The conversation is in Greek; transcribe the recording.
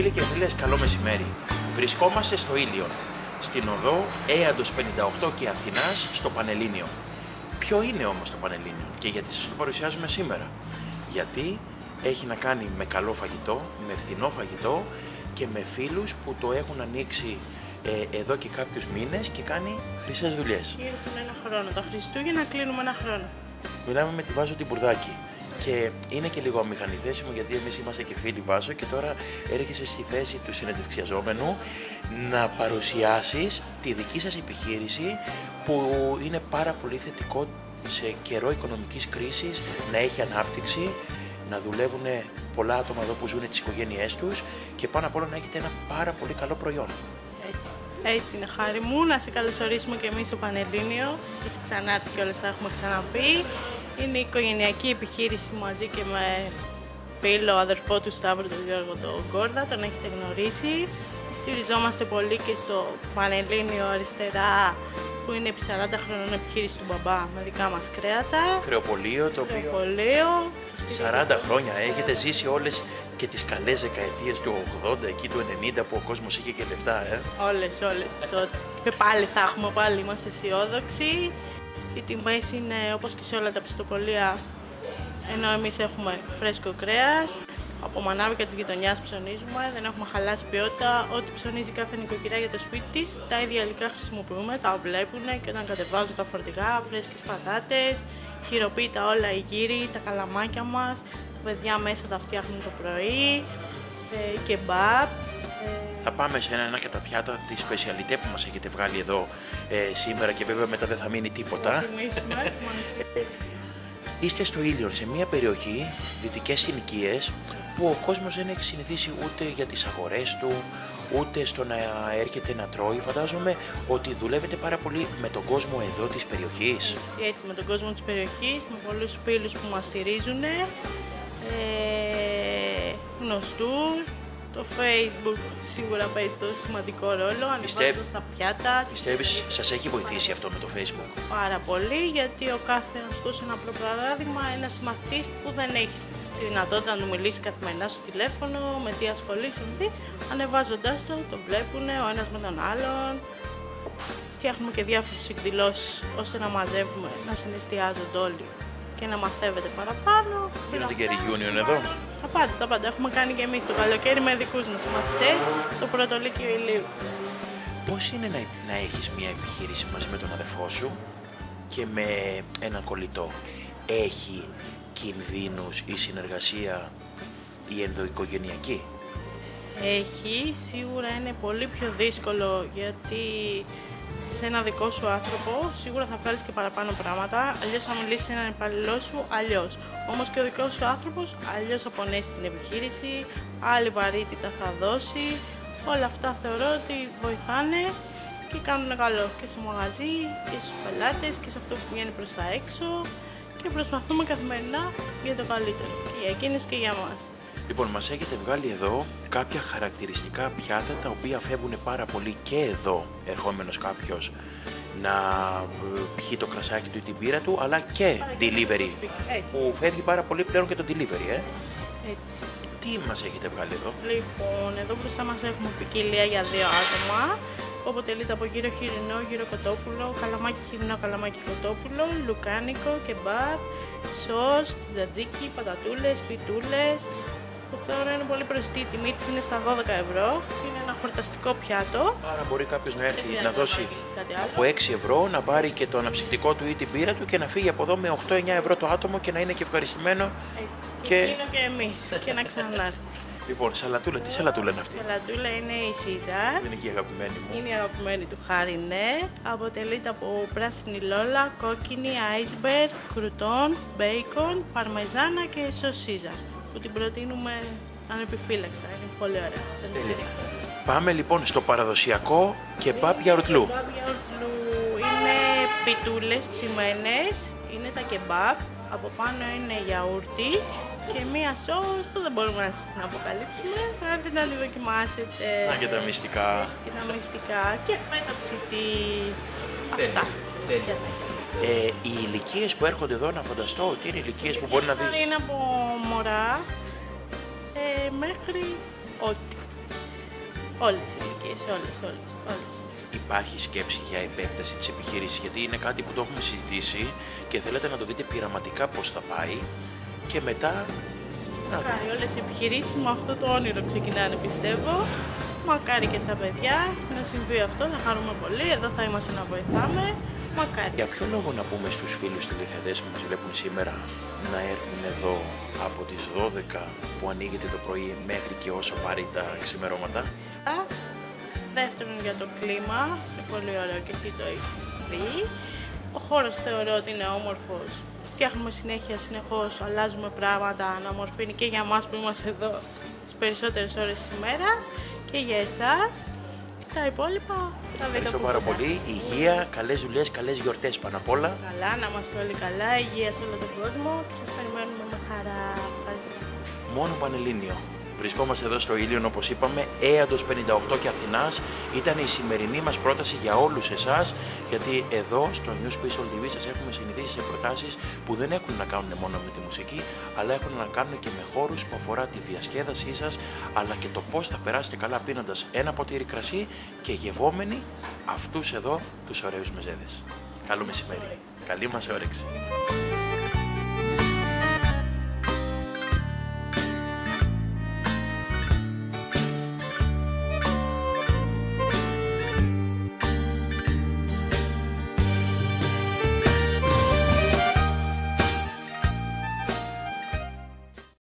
Φίλοι και φίλες, καλό μεσημέρι. Βρισκόμαστε στο Ήλιον, στην οδό Έαντος 58 και Αθηνάς, στο Πανελλήνιο. Ποιο είναι όμως το Πανελλήνιο και γιατί σας το παρουσιάζουμε σήμερα; Γιατί έχει να κάνει με καλό φαγητό, με φθηνό φαγητό και με φίλους που το έχουν ανοίξει ε, εδώ και κάποιους μήνες και κάνει χρυσές δουλειές. Ήρθαν ένα χρόνο. Τα Χριστούγεννα κλείνουμε ένα χρόνο. Μιλάμε με τη Βάζο την Μπουρδάκη. Και είναι και λίγο αμηχανιθέσιμο γιατί εμείς είμαστε και φίλοι Βάζο και τώρα έρχεσαι στη θέση του συνεντευξιαζόμενου να παρουσιάσεις τη δική σας επιχείρηση που είναι πάρα πολύ θετικό σε καιρό οικονομικής κρίσης να έχει ανάπτυξη, να δουλεύουν πολλά άτομα εδώ που ζουν τις οικογένειές τους και πάνω απ' όλα να έχετε ένα πάρα πολύ καλό προϊόν. Έτσι. Έτσι είναι χάρη μου να σε καλωσορίσουμε και εμείς στο Πανελλήνιο. Έχεις ξανάρθει και όλες τα έχουμε ξαναπεί. Είναι η οικογενειακή επιχείρηση μαζί και με φίλο αδερφό του Σταύρου, τον Γιώργο τον Γκόρδα, τον έχετε γνωρίσει. Στηριζόμαστε πολύ και στο Πανελλήνιο αριστερά που είναι επί 40 χρονών επιχείρηση του μπαμπά με δικά μας κρέατα. Κρεοπολείο το οποίο Κρεοπολείο. 40 χρόνια έχετε ζήσει όλες και τις καλές δεκαετίες του 80, εκεί του 90 που ο κόσμος είχε και λεφτά, ε; Όλες, όλες τότε. Και πάλι θα έχουμε, πάλι είμαστε αισιόδοξοι. Οι τιμές είναι όπως και σε όλα τα πιστοπολία, ενώ εμείς έχουμε φρέσκο κρέας. Από μανάβικα της γειτονιάς ψωνίζουμε, δεν έχουμε χαλάσει ποιότητα. Ό,τι ψωνίζει κάθε νοικοκυριά για το σπίτι της, τα ίδια υλικά χρησιμοποιούμε, τα βλέπουν και όταν κατεβάζουν τα φορτηγά, φρέσκες πατάτες, χειροποίητα όλα οι γύρι, τα καλαμάκια μας, τα παιδιά μέσα τα φτιάχνουν το πρωί, ε, κεμπάπ, ε, Θα πάμε σε ένα, ένα και τα πιάτα τη σπεσιαλιτέ που μας έχετε βγάλει εδώ ε, σήμερα και βέβαια μετά δεν θα μείνει τίποτα. τιμήσουμε. Είστε στο Ήλιον, σε μια περιοχή, δυτικές συνοικίες, που ο κόσμος δεν έχει συνηθίσει ούτε για τις αγορές του, ούτε στο να έρχεται να τρώει. Φαντάζομαι ότι δουλεύετε πάρα πολύ με τον κόσμο εδώ της περιοχής. έτσι με τον κόσμο της περιοχής, με πολλούς φίλους που μας στηρίζουν, ε, γνωστούς. Το facebook σίγουρα παίζει τόσο σημαντικό ρόλο, ανεβάζοντας τα πιάτα. Πιστεύεις, σας έχει βοηθήσει αυτό με το facebook; Πάρα πολύ, γιατί ο κάθε να σου δώσει ένα απλό παράδειγμα, ένας μαθητής που δεν έχει τη δυνατότητα να του μιλήσει καθημερινά στο τηλέφωνο, με τι ασχολείσαι, με τι, ανεβάζοντας το, το βλέπουν ο ένας με τον άλλον. Φτιάχνουμε και διάφορες εκδηλώσεις ώστε να μαζεύουμε, να συναισθιάζονται όλοι και να μαθαίνετε παραπάνω. και Γίνονται να και φτάνουν reunion να εδώ. πάνε. Τα πάντα, τα πάντα. Έχουμε κάνει και εμείς το καλοκαίρι με δικούς μας μαθητές, το πρωτολίκιο ηλίου. Πώς είναι να, να έχεις μια επιχείρηση μαζί με τον αδερφό σου και με έναν κολλητό; Έχει κινδύνους η συνεργασία η ενδοοικογενειακή; Έχει, σίγουρα είναι πολύ πιο δύσκολο γιατί σε ένα δικό σου άνθρωπο σίγουρα θα βγάλεις και παραπάνω πράγματα, αλλιώς θα μιλήσεις σε έναν υπαλληλό σου, αλλιώς. Όμως και ο δικός σου άνθρωπος αλλιώς θα πονέσει την επιχείρηση, άλλη βαρύτητα θα δώσει. Όλα αυτά θεωρώ ότι βοηθάνε και κάνουν καλό και στο μαγαζί και στους πελάτες και σε αυτό που βγαίνει προς τα έξω και προσπαθούμε καθημερινά για το καλύτερο και για εκείνους και για μας. Λοιπόν, μας έχετε βγάλει εδώ κάποια χαρακτηριστικά πιάτα τα οποία φεύγουν πάρα πολύ και εδώ ερχόμενος κάποιος να ε, πιει το κρασάκι του ή την πύρα του, αλλά και delivery, Έτσι. που φεύγει πάρα πολύ πλέον και το delivery, ε. Έτσι. Τι μας έχετε βγάλει εδώ; Λοιπόν, εδώ μπροστά μας έχουμε ποικιλία για δύο άτομα που αποτελείται από γύρο χοιρινό, γύρο κοτόπουλο, καλαμάκι χοιρινό, καλαμάκι κοτόπουλο, λουκάνικο, κεμπάπ, σος, τζατζίκι, πατατούλες, πιτούλες. Το θεωρώ είναι πολύ προσιτή, η τιμή της είναι στα 12 ευρώ. Είναι ένα χορταστικό πιάτο. Άρα μπορεί κάποιος να έρθει Δεν να θα δώσει πάρει κάτι άλλο. από 6 ευρώ, να πάρει και το αναψυκτικό του ή την πύρα του και να φύγει από εδώ με 8-9 ευρώ το άτομο και να είναι και ευχαριστημένο. Έτσι. Και- Και εκείνο και εμείς και να ξανάρθει. Λοιπόν, σαλατούλα, τι σαλατούλα είναι αυτή; Η σαλατούλα είναι η Caesar. Δεν είναι και η αγαπημένη μου. Είναι η αγαπημένη του χάρη, ναι. Αποτελείται από πράσινη λόλα, κόκκινη, iceberg, κρουτόν, μπέικον, παρμεζάνα και σοσίζα. Που την προτείνουμε ανεπιφύλακτα. Είναι πολύ ωραία. Δεν τη ρίχνω. Πάμε λοιπόν στο παραδοσιακό και μπαπ γιαουρτλού. Κεμπάπ γιαουρτλού είναι πιτούλες ψημένες, είναι τα κεμπάπ, από πάνω είναι γιαούρτι και μία σως που δεν μπορούμε να σας την αποκαλύψουμε. Πρέπει να τη δοκιμάσετε. Να και τα μυστικά. και τα μυστικά και με το ψητή. Αυτά. τέλεια. Ε, οι ηλικίες που έρχονται εδώ να φανταστώ ότι είναι ηλικίες που μπορεί να δεις; Είναι από μωρά ε, μέχρι ό,τι. Όλες οι ηλικίες, όλες, όλες, όλες. Υπάρχει σκέψη για επέκταση της επιχείρησης, γιατί είναι κάτι που το έχουμε συζητήσει και θέλετε να το δείτε πειραματικά πώς θα πάει και μετά να δούμε. Μακάρι όλες οι επιχειρήσεις με αυτό το όνειρο ξεκινάνε πιστεύω. Μακάρι και στα παιδιά να συμβεί αυτό, θα χαρούμε πολύ, εδώ θα είμαστε να βοηθάμε. Μακάρι. Για ποιο λόγο να πούμε στους φίλους τηλεθεατές που μας βλέπουν σήμερα να έρθουν εδώ από τις 12 που ανοίγεται το πρωί μέχρι και όσο πάρει τα ξημερώματα; Δεύτερον για το κλίμα, είναι πολύ ωραίο και εσύ το έχεις δει. Ο χώρος θεωρώ ότι είναι όμορφος. Φτιάχνουμε συνέχεια, συνεχώς, αλλάζουμε πράγματα, αναμορφύνει και για μας που είμαστε εδώ τις περισσότερες ώρες της ημέρας και για εσάς. Τα υπόλοιπα τα δείτε Ευχαριστώ από πάρα κοντά. πολύ. Υγεία, καλές δουλειές, καλές γιορτές πάνω απ' όλα. Καλά, να είμαστε όλοι καλά, υγεία σε όλο τον κόσμο και σας περιμένουμε με χαρά. Ευχαριστώ. μόνο Πανελλήνιο. Βρισκόμαστε εδώ στο Ήλιον, όπως είπαμε, Έαντος 58 και Αθηνάς. Ήταν η σημερινή μας πρόταση για όλους εσάς, γιατί εδώ στο New Special TV σας έχουμε συνηθίσει σε προτάσεις που δεν έχουν να κάνουν μόνο με τη μουσική, αλλά έχουν να κάνουν και με χώρους που αφορά τη διασκέδασή σας, αλλά και το πώς θα περάσετε καλά πίνοντας ένα ποτήρι κρασί και γευόμενοι αυτούς εδώ τους ωραίους μεζέδες. Καλό μεσημέρι. Καλή μας όρεξη.